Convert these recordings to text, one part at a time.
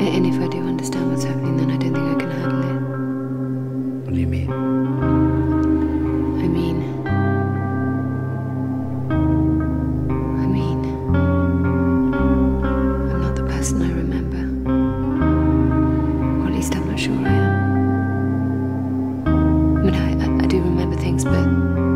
And if I do understand what's happening, then I don't think I can handle it. What do you mean? I mean. I mean. I'm not the person I remember. Or at least I'm not sure I am. I mean, I, I do remember things, but.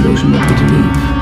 Solution would be to leave.